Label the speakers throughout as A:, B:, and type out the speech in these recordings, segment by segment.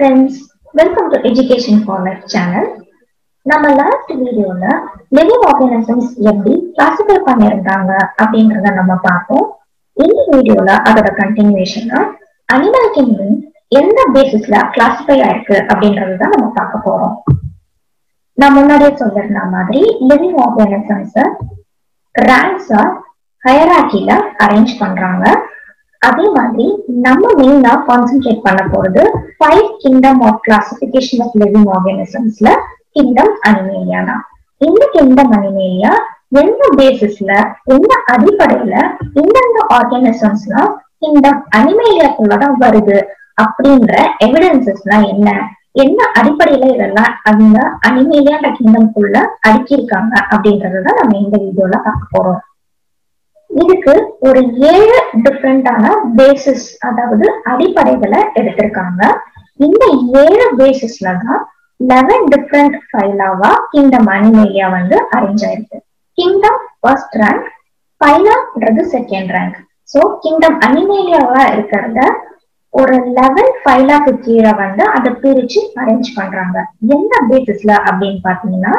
A: Friends welcome to education for life channel நம்ம last வீடியோல living organisms எப்படி classify பண்ணியிருந்தாங்க அப்படின்றத நம்ம பார்த்தோம் இந்த வீடியோல அதோட கண்டினியூஷனா அனிமல் கிங்டம் எந்த பேசிஸ்ல கிளாசிஃபை ஆயிருக்கு அப்படின்றது தான் நம்ம பார்க்க போறோம். நான் முன்னாடியே சொல்லிருந்த மாதிரி லிவிங் ஆர்கானிசம்ஸ் ரேங்க்ஸா ஹயராக்கில அரேஞ்ச் பண்றாங்க. அதே மாதிரி நம்ம மெயினா கான்சென்ட்ரேட் பண்ண போறது five kingdom of classification of living ஆர்கானிசம்ஸ்ல kingdom Animalia தான். இந்த கிங்டம் அனிமேலியா எந்த பேசிஸ்ல எந்த அடிப்படையில இந்தந்த ஆர்கானிசம்ஸ்லாம் கிங்டம் அனிமேலியாக்குள்ளதான் வருது அப்படின்ற எவிடன்சஸ்லாம் என்ன? என்ன அடிப்படையில இதெல்லாம் அந்த அனிமேலியான்ற கிங்டம்குள்ள அடுக்கியிருக்காங்க அப்படின்றதான் நம்ம இந்த வீடியோல பார்க்க போறோம். இதுக்கு ஒரு ஏழு டிஃப்ரெண்டான பேசிஸ் அதாவது அடிப்படைகளை எடுத்திருக்காங்க. இந்த ஏழு பேசிஸ்ல தான் லெவன் டிஃப்ரெண்ட் ஃபைலாவா கிங்டம் அனிமேலியா வந்து அரேஞ்ச் ஆயிருக்கு. கிங்டம் ஃபர்ஸ்ட் ரேங்க் ஃபைலான்றது செகண்ட் ரேங்க் ஸோ கிங்டம் அனிமேலியாவா இருக்கிறத ஒரு லெவன் ஃபைலாக்கு கீழே வந்து அதை பிரிச்சு அரேஞ்ச் பண்றாங்க. எந்த பேசிஸ்ல அப்படின்னு பாத்தீங்கன்னா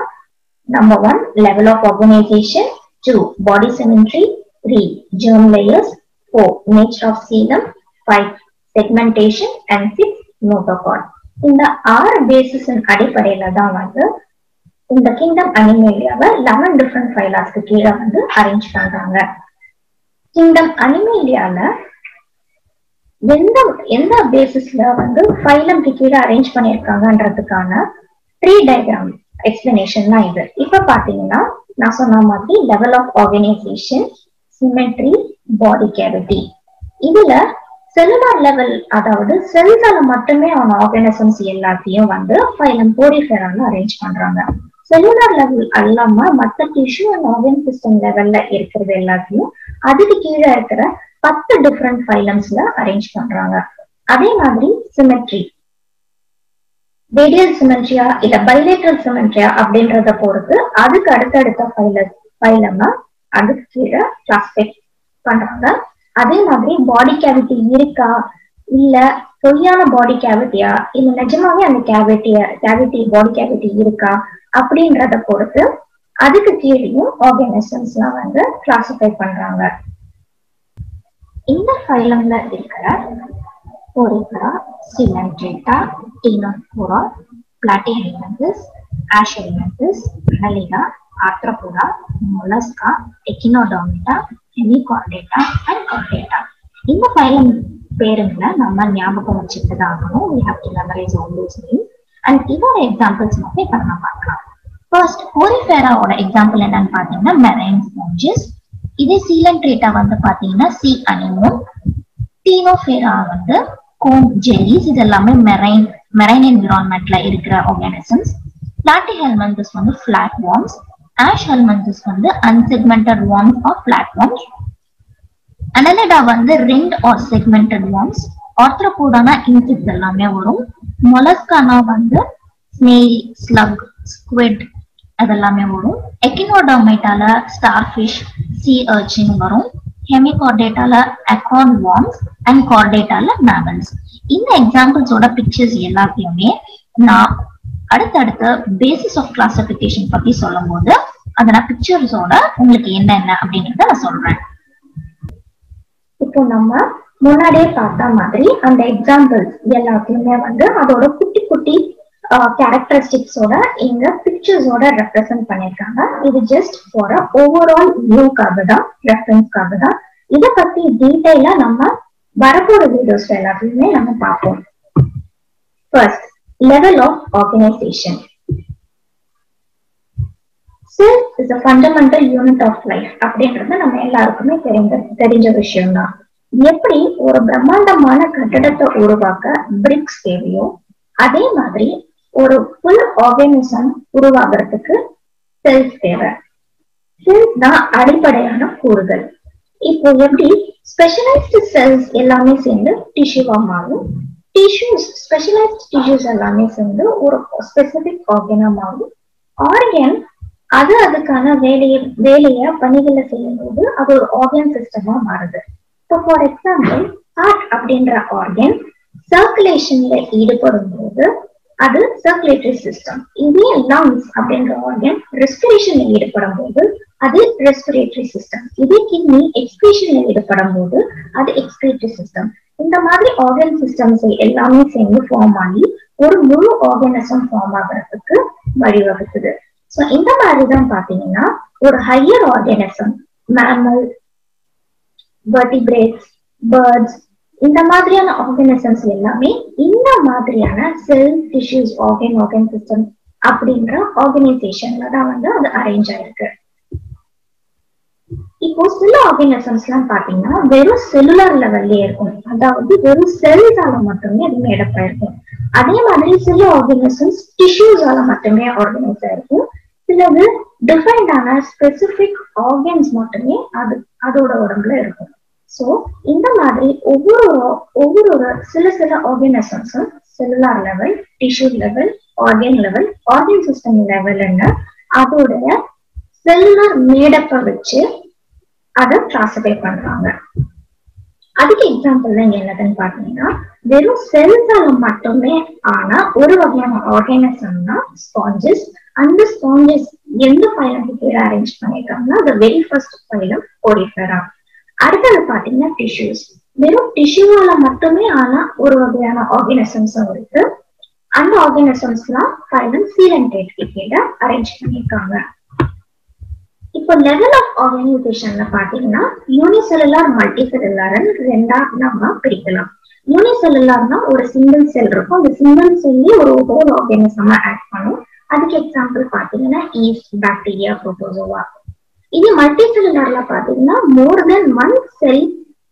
A: number one level of organization two body symmetry three germ layers four nature of sedum. five segmentation and six notochord இந்த ஆறு பேசிஸின் அடிப்படையில தான் வந்து இந்த கிங்டம் அனிமேலியாவை லெவன் டிஃப்ரெண்ட் ஃபைலாஸ்க்கு கீழே வந்து அரேஞ்ச் பண்றாங்க கிங்டம் அனிமேலியால எந்த எந்த பேசிஸ்ல வந்து ஃபைலம்க்கு கீழே அரேஞ்ச் பண்ணியிருக்காங்கன்றதுக்கான ட்ரீ டயக்ராம் எக்ஸ்பிளனேஷன் தான் இது இப்ப பாத்தீங்கன்னா நான் சொன்ன மாதிரி level of organization symmetry body cavity இதுல செல்லுலார் லெவல் அதாவது செல்ஸால மட்டுமே அவங்க ஆர்கானிசம்ஸ் எல்லாத்தையும் வந்து ஃபைலம் போரிஃபேரால அரேஞ்ச் பண்றாங்க. செல்லுலார் லெவல் அல்லாம மத்த டிஷ்யூ அண்ட் ஆர்கன் சிஸ்டம் லெவல்ல இருக்கிறது எல்லாத்தையும் அதுக்கு கீழே இருக்கிற பத்து டிஃப்ரெண்ட் ஃபைலம்ஸ்ல அரேஞ்ச் பண்றாங்க. அதே மாதிரி சிமெட்ரி ரேடியல் சிமெட்ரியா இல்ல பைலேட்ரல் சிமெட்ரியா அப்படின்றத பொறுத்து அதுக்கு அடுத்தடுத்த ஃபைல ஃபைலமா அதுக்கு கீழே பிளாஸ்டிக் பண்றாங்க. அதே மாதிரி பாடி கேவிட்டி இருக்கா? இல்ல பொய்யான பாடி கேவிட்டியா இல்ல நிஜமாவே அந்த கேவிட்டிய கேவிட்டி பாடி கேவிட்டி இருக்கா? அப்படின்றத பொறுத்து அதுக்கு கீழேயும் ஆர்கானிசம்ஸ் எல்லாம் வந்து கிளாசிஃபை பண்றாங்க. இந்த ஃபைலம்ல இருக்கிற Porifera Coelenterata Ctenophora Platyhelminthes Aschelminthes ஹலிகா arthropoda, mollusca, echinodermata, hemichordata and chordata. இந்த ஃபைலம் பேருங்களை நம்ம ஞாபகம் வச்சுட்டு தான் ஆகணும் we have to memorize all those and and இதோட எக்ஸாம்பிள்ஸ் மட்டும் இப்போ நம்ம பார்க்கலாம். ஃபர்ஸ்ட் ஓரிஃபேராவோட எக்ஸாம்பிள் என்னன்னு பாத்தீங்கன்னா மெரைன் ஸ்பாஞ்சஸ் இதே சீலன்ட்ரேட்டா வந்து பாத்தீங்கன்னா சி அனிமோன் டீனோஃபேரா வந்து கோம் ஜெல்லிஸ் இது எல்லாமே மெரைன் மெரைன் என்விரான்மெண்ட்ல இருக்கிற ஆர்கானிசம்ஸ் பிளாட்டிஹெல்மெண்டஸ் வந்து ஃபிளாட் வார்ம்ஸ் ஆஷ் ஹெல்மெண்டஸ் வந்து unsegmented worms or flat worms Annelida வந்து ரிங்ட் ஆர் செக்மெண்டட் வார்ம்ஸ் ஆர்த்ரோபோடானா இன்செக்ட்ஸ் எல்லாமே வரும். மொலஸ்கானா வந்து ஸ்னெயில் ஸ்லக் ஸ்குவிட் அதெல்லாமே வரும். எக்கினோடோமைட்டால ஸ்டார் ஃபிஷ் சி அர்ச்சின் வரும். ஹெமிகார்டேட்டால அக்கான் வார்ம்ஸ் அண்ட் கார்டேட்டால மேமல்ஸ் இந்த எக்ஸாம்பிள்ஸோட பிக்சர்ஸ் எல்லாத்தையுமே நான் அடுத்தடுத்த பேசிஸ் ஆஃப் கிளாசிபிகேஷன் பத்தி சொல்லும் போது அதை நான் பிக்சர்ஸோட உங்களுக்கு என்னென்ன அப்படின்றத நான் சொல்றேன். இப்போ நம்ம முன்னாடியே பார்த்த மாதிரி அந்த எக்ஸாம்பிள்ஸ் எல்லாத்தையுமே வந்து அதோட குட்டி குட்டி கேரக்டரிஸ்டிக்ஸோட இங்க பிக்சர்ஸோட ரெப்ரசென்ட் பண்ணிருக்காங்க இது ஜஸ்ட் ஃபார் ஓவரால் வியூக்காக தான் ரெஃபரன்ஸ்க்காக தான் இதை பத்தி டீட்டெயிலா நம்ம வரப்போற வீடியோஸ் எல்லாத்தையுமே நம்ம பார்ப்போம். First level of organization. Cell is a fundamental unit of life அப்படின்றது நம்ம எல்லாருக்குமே தெரிந்த தெரிஞ்ச விஷயம் தான் எப்படி ஒரு பிரம்மாண்டமான கட்டடத்தை உருவாக்க பிரிக்ஸ் தேவையோ அதே மாதிரி ஒரு ஃபுல் ஆர்கானிசம் உருவாகிறதுக்கு செல்ஸ் தேவை. செல்ஸ் தான் அடிப்படையான கூறுகள். இப்போ எப்படி ஸ்பெஷலைஸ்டு செல்ஸ் எல்லாமே சேர்ந்து டிஷ்யூவா மாறும் டிஷ்யூஸ் ஸ்பெஷலைஸ்ட் டிஷ்யூஸ் எல்லாமே சேர்ந்து ஒரு ஸ்பெசிபிக் ஆர்கனமாகும் ஆர்கன் அது அதுக்கான வேலையை வேலையை பணிகளை செய்யும்போது அது ஒரு ஆர்கன் சிஸ்டமா மாறுது. இப்போ ஃபார் எக்ஸாம்பிள் ஹார்ட் அப்படின்ற ஆர்கன் சர்க்குலேஷன்ல ஈடுபடும் போது அது சர்க்குலேட்டரி சிஸ்டம் இதே லங்ஸ் அப்படின்ற ஆர்கன் ரெஸ்பிரேஷன்ல ஈடுபடும் போது அது ரெஸ்பிரேட்டரி சிஸ்டம் இதே கிட்னி எக்ஸ்பிரேஷன்ல ஈடுபடும் போது அது எக்ஸ்பிரேட்டரி சிஸ்டம் இந்த மாதிரி ஆர்கன் சிஸ்டம்ஸ் எல்லாமே சேர்ந்து ஃபார்ம் ஆகி ஒரு முழு ஆர்கனிசம் ஃபார்ம் ஆகிறதுக்கு வழிவகுக்குது. ஸோ இந்த மாதிரி தான் பாத்தீங்கன்னா ஒரு higher organism mammal vertebrates birds இந்த மாதிரியான ஆர்கனிசம்ஸ் எல்லாமே இந்த மாதிரியான cell tissues organ organ system அப்படின்ற ஆர்கனைசேஷன்ல தான் வந்து அது அரேஞ்ச் ஆயிருக்கு. இப்போ சில ஆர்கனிசம்ஸ் எல்லாம் பாத்தீங்கன்னா வெறும் செல்லுலர் லெவல்லே இருக்கும். அதாவது வெறும் செல்ஸால மட்டுமே அது மேடப்பா இருக்கும் அதே மாதிரி சில ஆர்கனிசம்ஸ் டிஷ்யூஸால மட்டுமே ஆர்கனைஸ் ஆயிருக்கும் சிலது டிஃபைன்டான ஸ்பெசிபிக் ஆர்கன்ஸ் மட்டுமே அது அதோட உடம்புல இருக்கும். ஸோ இந்த மாதிரி ஒவ்வொரு ஒவ்வொரு சில சில ஆர்கனிசம்ஸும் cellular level tissue level organ level organ system லெவல்னு அதோடைய செல்லுலார் மேடப்ப வச்சு அதை கிளாசிஃபை பண்றாங்க. அதுக்கு எக்ஸாம்பிள் தான் என்னதுன்னு பாத்தீங்கன்னா வெறும் செல்ஸால மட்டுமே ஆனா ஒரு வகையான ஆர்கானிசம் தான் ஸ்பாஞ்சஸ் அந்த ஸ்பாஞ்சஸ் எந்த ஃபைலுக்கு கீழே அரேஞ்ச் பண்ணிருக்காங்கன்னா அந்த வெரி ஃபர்ஸ்ட் ஃபைலம் ஓரிஃபெரா அடுத்தது பாத்தீங்கன்னா டிஷ்யூஸ் வெறும் டிஷ்யூவால மட்டுமே ஆனா ஒரு வகையான ஆர்கானிசம்ஸும் இருக்கு. அந்த ஆர்கானிசம்ஸ்லாம் ஃபைலம் டேட் கீழே அரேஞ்ச் பண்ணிருக்காங்க இப்போ லெவல் ஆஃப் ஆர்கனைசேஷன்ல பாத்தீங்கன்னா யூனிசெல்லுலார் மல்டி செல்லுலார்னு ரெண்டா நம்ம பிரிக்கலாம். யூனிசெல்லுலார்னா ஒரு சிங்கிள் செல் இருக்கும். அந்த சிங்கிள் செல்லே ஒரு ஹோல் ஆர்கானிசமா ஆட் பண்ணும். அதுக்கு எக்ஸாம்பிள் பாத்தீங்கன்னா ஈஸ்ட் பாக்டீரியா புரோட்டோசோவா இது மல்டி செல்லுலார்ல பாத்தீங்கன்னா மோர் தென் ஒன் செல்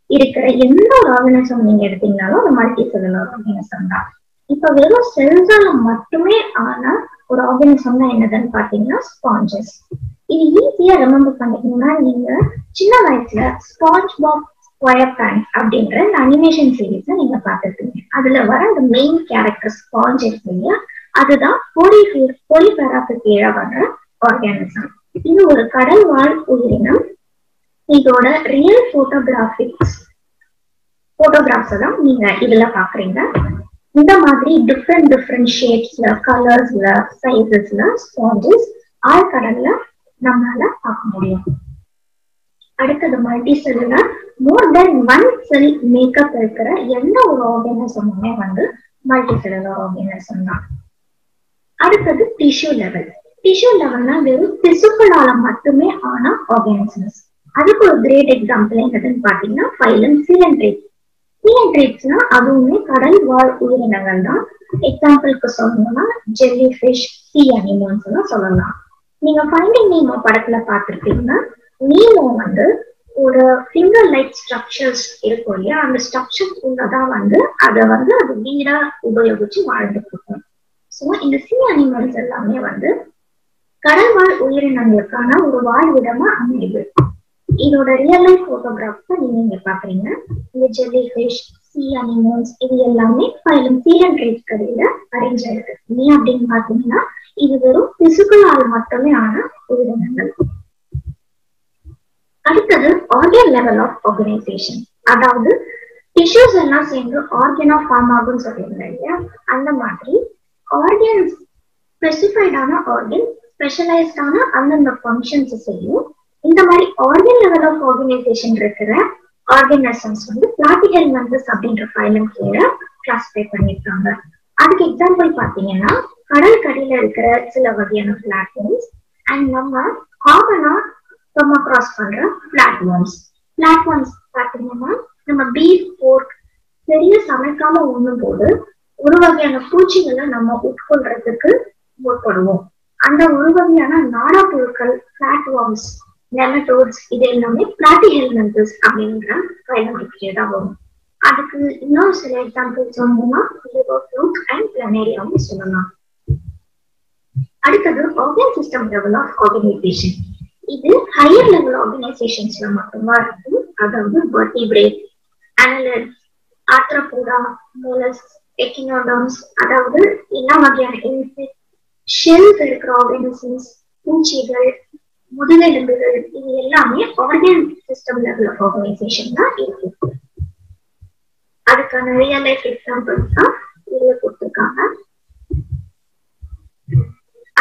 A: இருக்கிற எந்த ஒரு ஆர்கனிசம் நீங்க எடுத்தீங்கனாலும் அது மல்டி செல்லுலார் ஆர்கனிசம் தான். இப்ப வெறும் செல்ஸால மட்டுமே ஆனா ஒரு ஆர்கனிசம்னா என்னதுன்னு பாத்தீங்கன்னா ஸ்பாஞ்சஸ் இது ஈஸியா ரிமெம்பர் பண்ணிக்கணும்னா நீங்க சின்ன வயசுல ஸ்பாஞ்ச் பாப் ஸ்கொயர் பேண்ட் அப்படின்ற இந்த அனிமேஷன் சீரீஸை நீங்க பார்த்துருக்கீங்க அதுல வர அந்த மெயின் கேரக்டர் ஸ்பாஞ்ச் இருக்கீங்க இல்லையா? அதுதான் பொலி போலிஃபெராக்கு கீழே வர்ற ஆர்கானிசம் இது ஒரு கடல் வாழ் உயிரினம். இதோட ரியல் போட்டோகிராபிக்ஸ் போட்டோகிராஃப்ஸ் தான் நீங்க இதுல பாக்குறீங்க இந்த மாதிரி டிஃப்ரெண்ட் டிஃப்ரெண்ட் ஷேப்ஸ்ல கலர்ஸ்ல சைசஸ்ல ஸ்பாஞ்சஸ் ஆழ்கடல்ல நம்மளால பார்க்க முடியும். அடுத்தது multicellular more than one cell make up இருக்கிற எந்த ஒரு ஆர்கானிசமுமே வந்து மல்டி செல்லுலர் ஆர்கானிசம் தான் அடுத்தது டிஷ்யூ லெவல் டிஷ்யூ லெவல்னா வெறும் திசுக்களால மட்டுமே ஆன ஆர்கானிசம்ஸ் அதுக்கு ஒரு கிரேட் எக்ஸாம்பிள் என்னதுன்னு பாத்தீங்கன்னா ஃபைலம் சீலன்ட்ரேட் சீலன்ட்ரேட்ஸ்னா அதுவுமே கடல் வாழ் உயிரினங்கள் தான். எக்ஸாம்பிளுக்கு சொல்லணும்னா ஜெல்லி ஃபிஷ் சி அனிமல்ஸ் எல்லாம் சொல்லலாம். நீங்க ஃபைண்டிங் நீமோ படத்துல பாத்துருப்பீங்கன்னா நீமோ வந்து ஒரு ஃபிங்கர் லைக் ஸ்ட்ரக்சர்ஸ் இருக்கும் இல்லையா? அந்த ஸ்ட்ரக்சர்ஸ் உள்ளதான் வந்து அதை வந்து அது வீடா உபயோகிச்சு வாழ்ந்துட்டு இருக்கும். ஸோ இந்த சி அனிமல்ஸ் எல்லாமே வந்து கடல்வாழ் உயிரினங்களுக்கான ஒரு வாழ்விடமா அமையுது. இதோட ரியல் லைஃப் போட்டோகிராஃப்ஸ் நீங்க இங்க பாக்குறீங்க இந்த ஜெல்லி ஃபிஷ் சி அனிமல்ஸ் இது எல்லாமே ஃபைலம் சீலன் ட்ரேட் கடையில அரேஞ்ச் ஆயிருக்கு நீ அப்படின்னு பாத்தீங்கன்னா இது வெறும் திசுக்களால் மட்டுமே ஆன உயிரினங்கள். அடுத்தது ஆர்கன் லெவல் ஆஃப் ஆர்கனைசேஷன் அதாவது டிஷ்யூஸ் எல்லாம் சேர்ந்து ஆர்கனா ஃபார்ம் ஆகும்னு சொல்லியிருந்தேன் இல்லையா? அந்த மாதிரி ஆர்கன்ஸ் ஸ்பெசிஃபைடான ஆர்கன் ஸ்பெஷலைஸ்டான அந்தந்த ஃபங்க்ஷன்ஸ் செய்யும். இந்த மாதிரி ஆர்கன் லெவல் ஆஃப் ஆர்கனைசேஷன் இருக்கிற ஆர்கனிசம்ஸ் வந்து பிளாட்டிகல் மெம்பர்ஸ் அப்படின்ற ஃபைலம் கீழே கிளாஸிஃபை பண்ணியிருக்காங்க. அதுக்கு எக்ஸாம்பிள் பாத்தீங்கன்னா கடல் கடியில இருக்கிற சில வகையான பிளாட்ஃபார்ம்ஸ் அண்ட் நம்ம காமனா கம் அக்ராஸ் பண்ற பிளாட்ஃபார்ம்ஸ் பிளாட்ஃபார்ம்ஸ் பார்த்தீங்கன்னா நம்ம பீஃப் போர்க் பெரிய சமைக்காம உண்ணும் போது ஒரு வகையான பூச்சிகளை நம்ம உட்கொள்றதுக்கு முற்படுவோம் அந்த ஒரு வகையான நாடா பொருட்கள் பிளாட்ஃபார்ம்ஸ் நெமட்டோட்ஸ் இது எல்லாமே பிளாட்டி ஹெல்மெண்டஸ் அப்படின்ற கைலமிக்கே தான் வரும். அதுக்கு இன்னொரு சில எக்ஸாம்பிள் சொல்லணும்னா லிவர் ஃப்ரூட் அண்ட் பிளானேரியாவும் சொல்லலாம். அடுத்தது organ system level of organization இது ஹையர் லெவல் ஆர்கனைசேஷன்ஸ்ல மட்டும்தான் இருக்கும் அதாவது வர்டிபிரேட் அனலட்ஸ் ஆத்ரபோடா மோலஸ் எக்கினோடம்ஸ் அதாவது எல்லா வகையான இன்செக்ட் ஷெல்ஸ் இருக்கிற ஆர்கனிசம்ஸ் பூச்சிகள் முதுகெலும்புகள் இது எல்லாமே organ system level of organization தான் இருக்கு. அதுக்கான ரியல் லைஃப் எக்ஸாம்பிள்ஸ் தான் இதுல கொடுத்துருக்காங்க.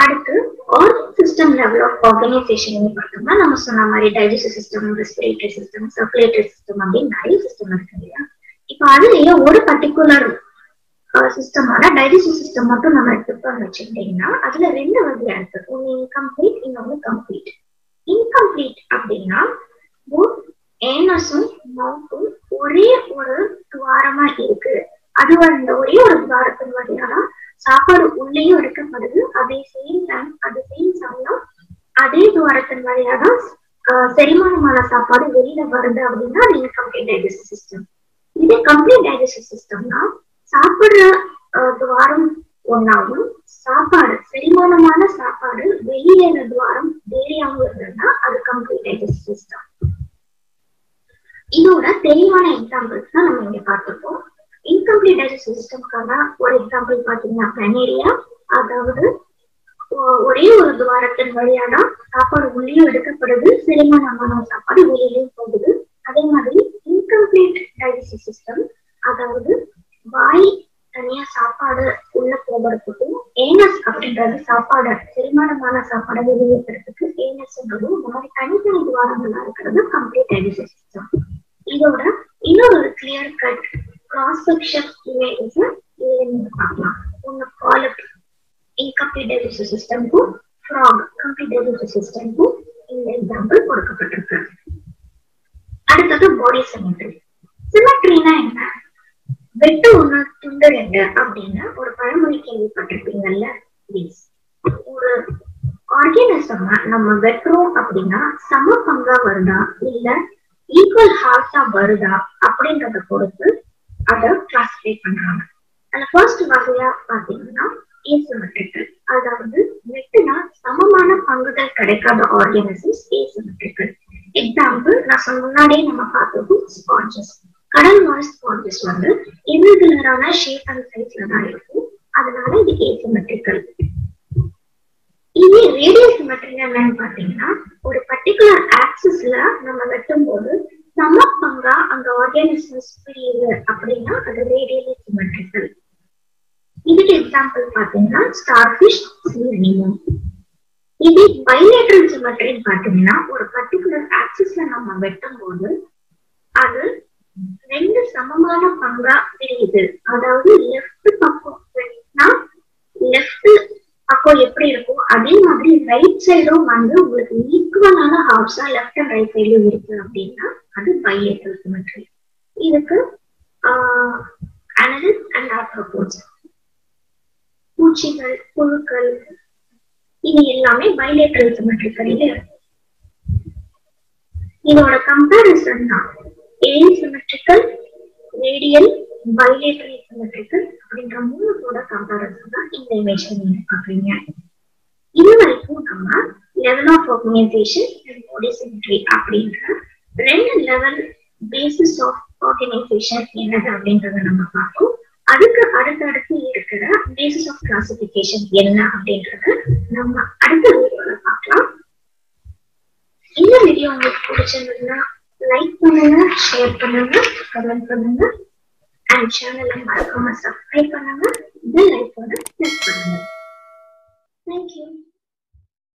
A: அடுத்து organ system level of organization பார்த்தோம்னா நம்ம சொன்ன மாதிரி digestive system respiratory system circulatory system அப்படின்னு நிறைய சிஸ்டம் இருக்கு இல்லையா? இப்போ அதுலயே ஒரு பர்டிகுலர் சிஸ்டமான டைஜஸ்டிவ் சிஸ்டம் மட்டும் நம்ம எடுத்துக்கோன்னு வச்சுக்கிட்டீங்கன்னா அதுல ரெண்டு வகையா இருக்கு. ஒன்னு இன்கம்ப்ளீட் இன்னொன்னு கம்ப்ளீட் இன்கம்ப்ளீட் அப்படின்னா ஏனஸும் மவுத்தும் ஒரே ஒரு துவாரமா இருக்கு. அது வந்து ஒரே ஒரு துவாரத்தின் வழியா சாப்பாடு உள்ளேயும் எடுக்கப்படுது. அதே சேம் டைம் அது சேம் சமயம் அதே துவாரத்தின் வழியா தான் செரிமானமான சாப்பாடு வெளியில வருது அப்படின்னா அது இன்கம்ப்ளீட் டைஜஸ்டிவ் சிஸ்டம் இதே கம்ப்ளீட் டைஜஸ்டிவ் சிஸ்டம்னா சாப்பிடுற துவாரம் ஒன்னாவும் சாப்பாடு செரிமானமான சாப்பாடு வெளியேற துவாரம் வேலையாகவும் இருந்ததுன்னா அது கம்ப்ளீட் டைஜஸ்டிவ் சிஸ்டம் இதோட தெளிவான எக்ஸாம்பிள்ஸ் தான் நம்ம இங்க பார்த்துருக்கோம். இன்கம்ப்ளீட் டைஜஸ்டிவ் சிஸ்டம்க்கான ஒரு எக்ஸாம்பிள் பாத்தீங்கன்னா பிளனேரியா அதாவது ஒரே ஒரு துவாரத்தின் வழியானா சாப்பாடு உள்ளேயும் எடுக்கப்படுது செரிமானமான சாப்பாடு வெளியிலேயும் போகுது. அதே மாதிரி இன்கம்ப்ளீட் டைஜஸ்டிவ் சிஸ்டம் அதாவது வாய் தனியா சாப்பாடு உள்ள போகிறதுக்கும் ஏனஸ் அப்படின்றது சாப்பாடு செரிமானமான சாப்பாடை வெளியேற்றுறதுக்கு ஏனஸ்ன்றது இந்த மாதிரி தனித்தனி துவாரங்களா இருக்கிறது கம்ப்ளீட் டைஜஸ்டிவ் சிஸ்டம் இதோட இன்னொரு கிளியர் கட் கிராஸ் செக்ஷன் ஒன்னு காலப் இன்கம்ப்ளீட் சிஸ்டம்க்கும் ஃப்ராக் கம்ப்ளீட் சிஸ்டம்க்கும் இந்த எக்ஸாம்பிள் கொடுக்கப்பட்டிருக்கு அடுத்தது பாடி சிமெட்ரி சிமெட்ரினா என்ன வெட்டு ஒண்ணு துண்டு ரெண்டு அப்படின்னு ஒரு பழமொழி கேள்விப்பட்டிருப்பீங்கல்ல ப்ளீஸ் ஒரு ஆர்கனிசம் நம்ம வெட்டுறோம் அப்படின்னா சம பங்கா வருதா இல்ல ஈக்குவல் ஹார்ஸா வருதா அப்படின்றத பொறுத்து அதை கிளாஸிஃபை பண்றாங்க. அந்த ஃபர்ஸ்ட் வகையா பாத்தீங்கன்னா ஏசிமெட்ரிக்கல் அதாவது நெட்டுனா சமமான பங்குகள் கிடைக்காத ஆர்கானிசம்ஸ் ஏசிமெட்ரிக்கல் எக்ஸாம்பிள் நான் முன்னாடியே நம்ம பார்த்தது ஸ்பான்சஸ் கடல் வாழ் ஸ்பான்சஸ் வந்து இர்ரெகுலரான ஷேப் அண்ட் சைஸ்ல தான் இருக்கும். அதனால இது ஏசிமெட்ரிக்கல் இதே ரேடியோ சிமெட்ரிக் என்னன்னு பாத்தீங்கன்னா ஒரு பர்டிகுலர் ஆக்சிஸ்ல நம்ம வெட்டும் போது சம பங்கா அந்த ஆர்கானிசம்ஸ் பிரியுது அப்படின்னா அது ரேடியலி சிமெட்ரிக்கல் இதுக்கு எக்ஸாம்பிள் பாத்தீங்கன்னா ஸ்டார்ஃபிஷ் சீரனிமம் இது பைலேட்ரல் சிமெட்ரின்னு பாத்தீங்கன்னா ஒரு பர்டிகுலர் ஆக்சிஸ்ல நம்ம வெட்டும் போது அது ரெண்டு சமமான பங்கா பிரியுது. அதாவது லெஃப்ட் பக்கம் லெஃப்ட் அப்போ எப்படி இருக்கும்? அதே மாதிரி ரைட் சைடும் வந்து உங்களுக்கு ஈக்குவலான ஹாஃப்ஸா லெஃப்ட் அண்ட் ரைட் சைடும் இருக்கு அப்படின்னா அது பைலேட்ரல் சிமெட்ரி இதுக்கு அனலிஸ் அண்ட் ஆர்த்தோபோட்ஸ் பூச்சிகள் புழுக்கள் இது எல்லாமே பைலேட்ரல் சிமெட்ரிக்கல்ல இதோட கம்பேரிசன் தான் ஏசிமெட்ரிக்கல் ரேடியல் பைலேட்ரல் சிமெட்ரிக்கல் அப்படின்ற மூணுத்தோட கம்பேரிசன் தான் இந்த இமேஜ் நீங்க பாக்குறீங்க இது வரைக்கும் நம்ம level of organization and body symmetry அப்படின்ற ரெண்டு லெவல் பேசிஸ் ஆஃப் ஆர்கனைசேஷன் என்னது அப்படின்றத நம்ம பார்ப்போம். அதுக்கு அடுத்தடுத்து இருக்கிற பேசிஸ் ஆஃப் கிளாசிபிகேஷன் என்ன அப்படின்றத நம்ம அடுத்த வீடியோல பார்க்கலாம். இந்த வீடியோ உங்களுக்கு பிடிச்சிருந்ததுன்னா லைக் பண்ணுங்க ஷேர் பண்ணுங்க கமெண்ட் பண்ணுங்க. அண்ட் சேனலை மறக்காம சப்ஸ்கிரைப் பண்ணுங்க பெல் ஐக்கானை கிளிக் பண்ணுங்க தேங்க்யூ